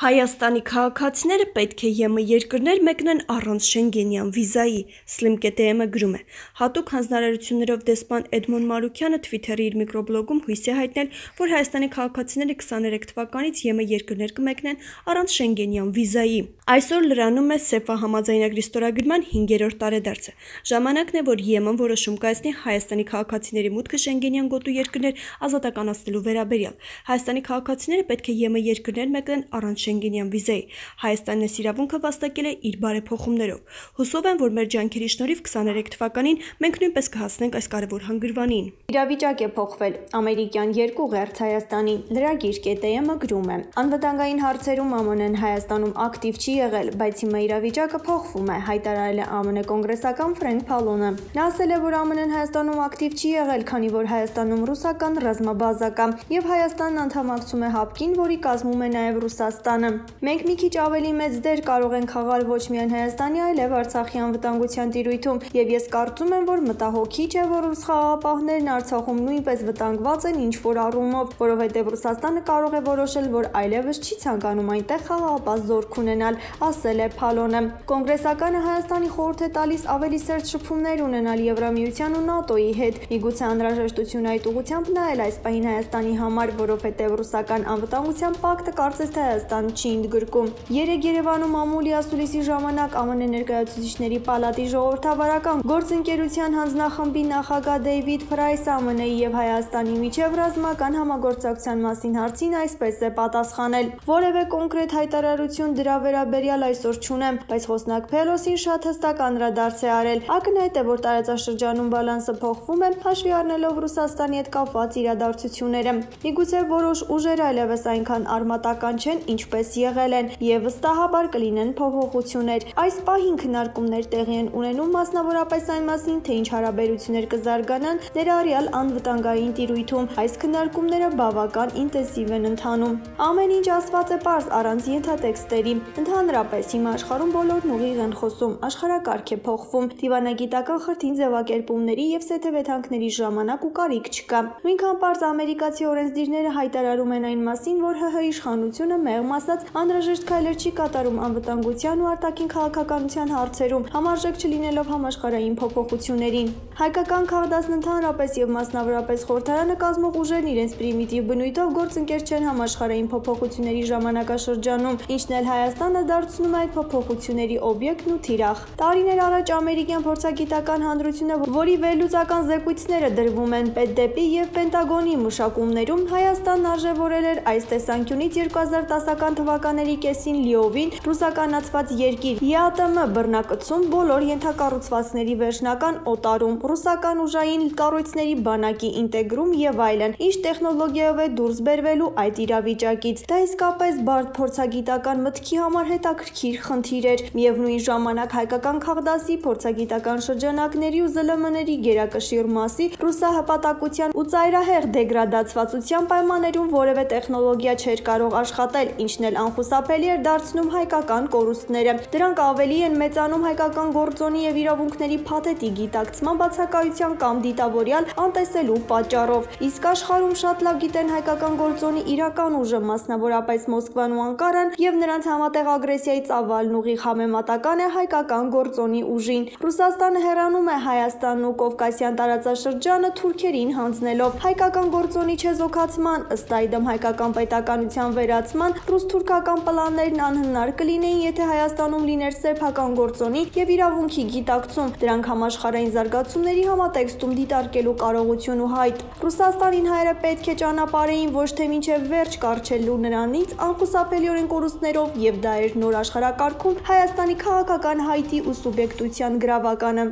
Հայաստանի քաղաքացիները պետք է ԵՄ երկրներ մեկնեն առանց Շենգենյան վիզայի, Slim.am-ը գրում է։ Հատուկ հանձնարարություններով դեսպան Էդմոն Մարուքյանը Twitter-ի իր միկրոբլոգում հույս է հայտնել, որ Հայաստանի քաղաքացիները 23 թվականից ԵՄ երկրներ կմեկնեն առանց Շենգենյան վիզայի։ Այսօր լրանում է ՍԵՖԱ համաձայնագրի ստորագրման 5-րդ տարեդարձը։ Ժամանակն է, որ ԵՄ-ն որոշում կայացնի Հայաստանի քաղաքացիների մուտքը Շենգենյան գոտու երկրներ ազատականացնելու վերաբերյալ։ Հայաստանի քաղաքացիները պետք է ԵՄ երկրներ մեկնեն առանց Շենգենյան վիզայի։ Հայաստանն այս իրավունքը վաստակել է իր բարեփոխումներով։ Հուսով եմ, որ մեր ջանքերի շնորհիվ 23 թվականին մենք նույնպես կհասնենք այս կարևոր հանգրվանին։ Իրավիճակ է փոխվել։ Ամերիկյան երկու ղերթ Հայաստանին լրագիր կետեյը գրում է. Անվտանգային հարցերում ԱՄՆ-ն Հայաստանում ակտիվ չի եղել, բայց հիմա իրավիճակը փոխվում է, հայտարարել է ԱՄՆ կոնգրեսական Ֆրենկ Փալոնը։ Նա ասել է, որ ԱՄՆ-ն Հայաստանում ակտիվ չի եղել, քանի որ Հայաստանում ռուսական ռազմաբազա կա, եւ Հայաստանն անդամակցում է հապկին, որի կազմում է նաեւ Ռուսաստանը։ Հայաստանը։ Մենք մի քիչ ավելի մեծ դեր կարող ենք խաղալ ոչ միայն Հայաստանի, այլև Արցախի անվտանգության տիրույթում, եւ ես կարծում եմ, որ մտահոգիչ է, որ ռուս խաղաղապահներն Արցախում նույնպես վտանգված են ինչ որ առումով, որովհետեւ Ռուսաստանը կարող է որոշել, որ այլևս չի ցանկանում այնտեղ խաղաղապահ զորք ունենալ, ասել է Փալոնը։ Կոնգրեսականը Հայաստանի խորհուրդ է տալիս ավելի սերտ շփումներ ունենալ Եվրամիության ու ՆԱՏՕ-ի հետ։ Միգուցե անհրաժեշտություն այդ ուղությամբ նայել այս պահին Հայաստանի համար, որովհետեւ ռուսական անվտանգության պակտը կարծես թե Հայաստան չի ընդգրկում։ Երեկ Երևանում ամուլի ասուլիսի ժամանակ ԱՄՆ ներկայացուցիչների պալատի ժողովրդավարական գործընկերության հանձնախմբի նախագահ Դեյվիդ Ֆրայսը ԱՄՆ-ի եւ Հայաստանի միջև ռազմական համագործակցության մասին հարցին այսպես է պատասխանել. Որևէ կոնկրետ հայտարարություն դրա վերաբերյալ այսօր չունեմ, բայց խոսնակ Փելոսին շատ հստակ անդրադարձ է արել։ Ակնհայտ է, որ տարածաշրջանում բալանսը փոխվում է, հաշվի առնելով Ռուսաստանի հետ կապված իրադարձությունները։ Միգուցե որոշ ուժեր այլևս այնքան արմատական չեն, ինչպես ինչպես եղել են, եւ վստահաբար կլինեն փոփոխություններ։ Այս պահին քննարկումներ տեղի են ունենում մասնավորապես այն մասին, թե ինչ հարաբերություններ կզարգանան ներառյալ անվտանգային տիրույթում։ Այս քննարկումները բավական ինտենսիվ են ընթանում։ Ամեն ինչ ասված է པարզ առանց ենթատեքստերի։ Ընդհանրապես հիմա աշխարհում բոլորն ուղիղ են խոսում, աշխարհակարգ է փոխվում, դիվանագիտական խրթին ձևակերպումների եւ սեթեվեթանքների ժամանակ ու կարիք չկա։ Նույնքան པարզ ամերիկացի օրենսդիրները հայտարարում են այն մասին, որ ՀՀ իշխանությունը մեղմ ասած անհրաժեշտ քայլեր չի կատարում անվտանգության ու արտաքին քաղաքականության հարցերում, համարժեք չլինելով համաշխարհային փոփոխություններին։ Հայկական քաղաքդասն ընդհանրապես եւ մասնավորապես խորհրդարանը կազմող ուժերն իրենց պրիմիտիվ բնույթով գործընկեր չեն համաշխարհային փոփոխությունների ժամանակաշրջանում, ինչն էլ Հայաստանը դարձնում է այդ փոփոխությունների օբյեկտն ու թիրախ։ Տարիներ առաջ ամերիկյան փորձագիտական հանրությունը, որի վերլուծական զեկույցները դրվում են պետդեպի եւ Պենտագոնի մշակումներում, Հայաստանն արժևորել էր այս տեսանկյունից 2010 2000 թվականների կեսին լիովին ռուսականացված երկիր ԵԱՏՄ բռնակցում բոլոր ենթակառուցվածքների վերջնական օտարում, ռուսական ուժային կառույցների բանակի ինտեգրում եւ այլն, ինչ տեխնոլոգիայով է դուրս բերվելու այդ իրավիճակից։ Դա իսկապես բարդ փորձագիտական մտքի համար հետաքրքիր խնդիր էր։ Միևնույն ժամանակ հայկական քաղդասի փորձագիտական շրջանակների ու ԶԼՄ-ների գերակշիռ մասի ռուսահպատակության ու ծայրահեղ դեգրադացվածության պայմաններում որևէ տեխնոլոգիա չէր կարող աշխատել, ինչն ինչն էլ անխուսափելի էր դարձնում հայկական կորուստները։ Դրանք ավելի են մեծանում հայկական գործոնի եւ իրավունքների փաթեթի գիտակցման բացակայության կամ դիտավորյալ անտեսելու պատճառով։ Իսկ աշխարհում շատ լավ գիտեն հայկական գործոնի իրական ուժը, մասնավորապես Մոսկվան ու Անկարան, եւ նրանց համատեղ ագրեսիայի ծավալն ուղիղ համեմատական է հայկական գործոնի ուժին։ Ռուսաստանը հեռանում է Հայաստանն ու Կովկասյան տարածաշրջանը թուրքերին հանձնելով հայկական գործոնի չեզոքացման, ըստ այդմ հայկական պետականության վերացման ռուս թուրքական պլաններն անհնար կլինեին, եթե Հայաստանում լիներ սեփական գործոնի եւ իրավունքի գիտակցում, դրանք համաշխարհային զարգացումների համատեքստում դիտարկելու կարողություն ու հայտ։ Ռուսաստանին հայերը պետք է ճանապարհեին ոչ թե մինչև վերջ կարճելու նրանից անխուսափելիորեն կորուստներով եւ դա էր նոր աշխարհակարգում Հայաստանի քաղաքական հայտի ու սուբյեկտության գրավականը։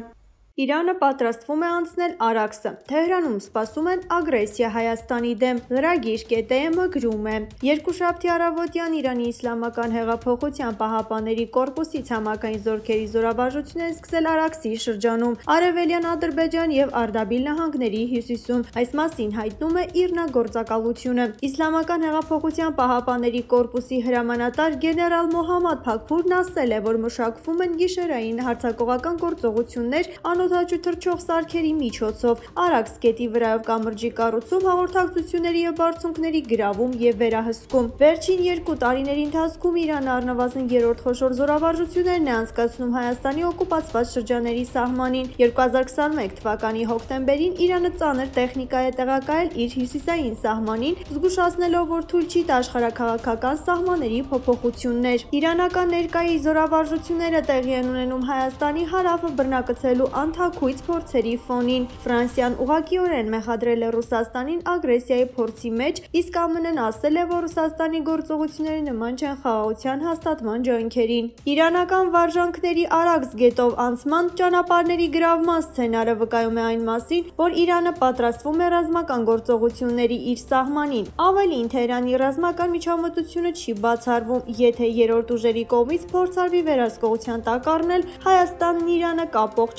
Իրանը պատրաստվում է անցնել Արաքսը։ Թեհրանում սպասում են ագրեսիա Հայաստանի դեմ։ Լրագիր ԿՏՄ գրում է. Երկուշաբթի առավոտյան Իրանի Իսլամական հեղափոխության պահապանների կորպուսի ցամաքային զորքերի զորավարժությունն են սկսել Արաքսի շրջանում, Արևելյան Ադրբեջան եւ Արդաբիլ նահանգների հյուսիսում։ Այս մասին հայտնում է Իրնա գործակալությունը։ Իսլամական հեղափոխության պահապանների կորպուսի հրամանատար գեներալ Մոհամմադ Փաքփուրն ասել է, որ մշակվում են գիշերային հարձակողական գործողություններ անոթ օդաչու թռչող սարքերի միջոցով, Արաքս գետի վրայով կամրջի կառուցում, հաղորդակցությունների եւ բարձունքների գրավում եւ վերահսկում։ Վերջին երկու տարիների ընթացքում Իրանը առնվազն երրորդ խոշոր զորավարժություններն է անցկացնում Հայաստանի օկուպացված շրջանների սահմանին։ 2021 թվականի հոկտեմբերին Իրանը ծանր տեխնիկա է տեղակայել իր հյուսիսային սահմանին, զգուշացնելով, որ թույլ չի տա աշխարհաքաղաքական սահմանների փոփոխություններ։ Իրանական ներկայի զորավարժությունները տեղի են ունենում Հայաստանի հարավը բռնակցելու անթաքույց փորձերի ֆոնին։ Ֆրանսիան ուղղակիորեն մեղադրել է Ռուսաստանին ագրեսիայի փորձի մեջ, իսկ ԱՄՆ-ն ասել է, որ Ռուսաստանի գործողությունները նման չեն խաղաղության հաստատման ջանքերին։ Իրանական վարժանքների Արաքս գետով անցման ճանապարհների գրավման սցենարը վկայում է այն մասին, որ Իրանը պատրաստվում է ռազմական գործողությունների իր սահմանին։ Ավելին, Թեհրանի ռազմական միջամտությունը չի բացառվում, եթե երրորդ ուժերի կողմից փորձարվի վերահսկողության տակ առնել Հայաստանն Իրանը կապող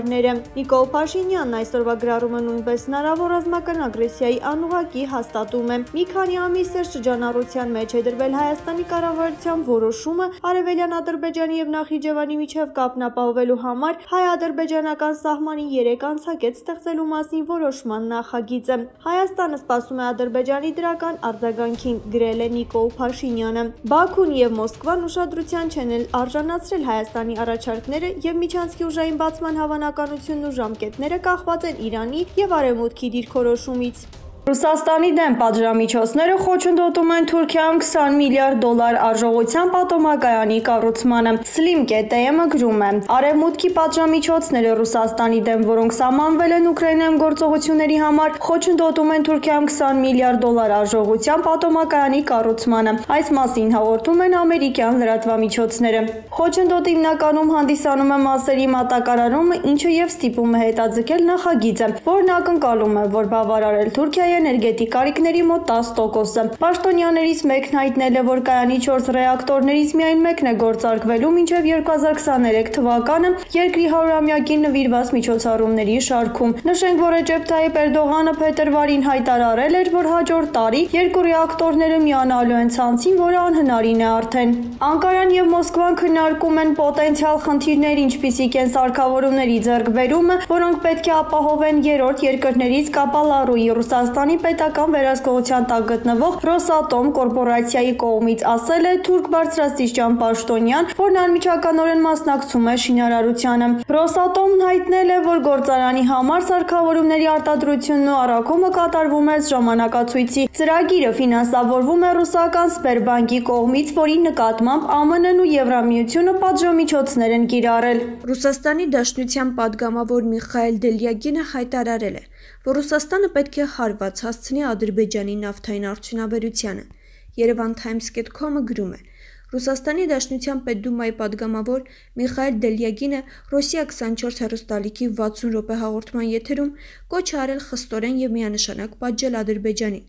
ճանապարհները։ Նիկոլ Փաշինյանն այսօրվա գրառումը նույնպես հնարավոր ռազմական ագրեսիայի անուղակի հաստատում է։ Մի քանի ամիս է շրջանառության մեջ է դրվել Հայաստանի կառավարության որոշումը Արևելյան Ադրբեջանի եւ Նախիջևանի միջև կապն ապահովելու համար հայ-ադրբեջանական սահմանի 3 անցակետ ստեղծելու մասին որոշման նախագիծը։ Հայաստանը սպասում է Ադրբեջանի դրական արձագանքին, գրել է Նիկոլ Փաշինյանը։ Բաքուն եւ Մոսկվան ուշադրության չեն արժանացրել Հայաստանի առաջարկները եւ միջանցքի ուժային բացման հավանականությունն ու ժամկետները կախված են Իրանի եւ Արևմուտքի դիրքորոշումից։ Ռուսաստանի դեմ պատժամիջոցները խոչընդոտում են Թուրքիայում 20 միլիարդ դոլար արժողության պատոմակայանի կառուցմանը։ Slim KTM-ը գրում է. Արևմուտքի պատժամիջոցները Ռուսաստանի դեմ, որոնք սահմանվել են Ուկրաինայում գործողությունների համար, խոչընդոտում են Թուրքիայում 20 միլիարդ դոլար արժողության պատոմակայանի կառուցմանը։ Այս մասին հաղորդում են ամերիկյան լրատվամիջոցները։ Խոչընդոտը հիմնականում հանդիսանում է մասերի մատակարարումը, ինչը եւ ստիպում է հետաձգել նախագիծը, որն ակնկալում է, որ բավարարել Թուրքիայի էներգետիկ կարիքների մոտ 10%-ը։ Պաշտոնյաներից մեկն հայտնել է, որ կայանի 4 ռեակտորներից միայն մեկն է գործարկվելու մինչև 2023 թվականը երկրի 100-ամյակին նվիրված միջոցառումների շարքում։ Նշենք, որ Ռեջեփ Թայիպ Էրդողանը փետրվարին հայտարարել էր, որ հաջորդ տարի երկու ռեակտորները միանալու են ցանցին, որը անհնարին է արդեն։ Անկարան եւ Մոսկվան քննարկում են պոտենցիալ խնդիրներ, ինչպիսիք են սարքավորումների ձեռքբերումը, որոնք պետք է ապահովեն երրորդ երկրներից Կապալարուի Ռուսաստան Հայաստանի պետական վերահսկողության տակ գտնվող Ռոսատոմ կորպորացիայի կողմից ասել է Թուրք բարձրաստիճան պաշտոնյան, որն անմիջականորեն մասնակցում է շինարարությանը։ Ռոսատոմն հայտնել է, որ գործարանի համար սարքավորումների արտադրությունն ու առաքումը կատարվում է ժամանակացույցի։ Ծրագիրը ֆինանսավորվում է ռուսական Սպերբանկի կողմից, որի նկատմամբ ԱՄՆ-ն ու Եվրամիությունը պատժամիջոցներ են կիրառել։ Ռուսաստանի Դաշնության падգամավոր Միխայել Դելյագինը հայտարարել է, որ Ռուսաստանը պետք է հարված հարց հասցնի Ադրբեջանի նավթային արդյունաբերությանը։ Yerevan Times.com-ը գրում է. Ռուսաստանի Դաշնության Պետդումայի падգամավոր Միխայել Դելյագինը Ռոսիա 24 հեռուստալիքի 60 րոպե հաղորդման եթերում կոչ արել խստորեն եւ միանշանակ պատժել Ադրբեջանին,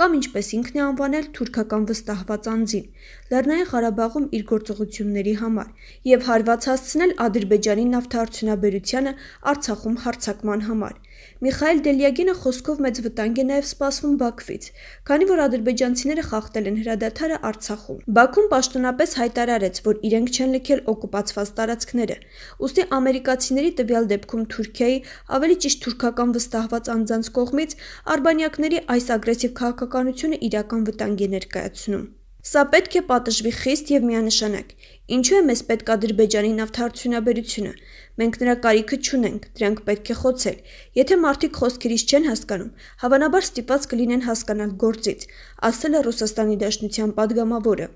կամ ինչպես ինքն է անվանել թուրքական վստահված անձին, Լեռնային Ղարաբաղում իր գործողությունների համար եւ հարված հասցնել Ադրբեջանի նավթարդյունաբերությանը Արցախում հարձակման համար։ Միխայել Դելյագինը խոսքով մեծ վտանգ է նաև սպասվում Բաքվից, քանի որ ադրբեջանցիները խախտել են հրադադարը Արցախում։ Բաքուն պաշտոնապես հայտարարեց, որ իրենք չեն լքել օկուպացված տարածքները։ Ոստի ամերիկացիների տվյալ դեպքում Թուրքիայի, ավելի ճիշտ թուրքական վստահված անձանց կողմից արբանյակների այս ագրեսիվ քաղաքականությունը իրական վտանգ է ներկայացնում։ Սա պետք է պատժվի խիստ եւ միանշանակ։ Ինչու է մեզ պետք Ադրբեջանի նավթարդյունաբերությունը։ Մենք նրա կարիքը չունենք, դրանք պետք է խոցել։ Եթե մարդիկ խոսքերից չեն հասկանում, հավանաբար ստիպված կլինեն հասկանալ գործից, ասել է Ռուսաստանի Դաշնության падգամավորը։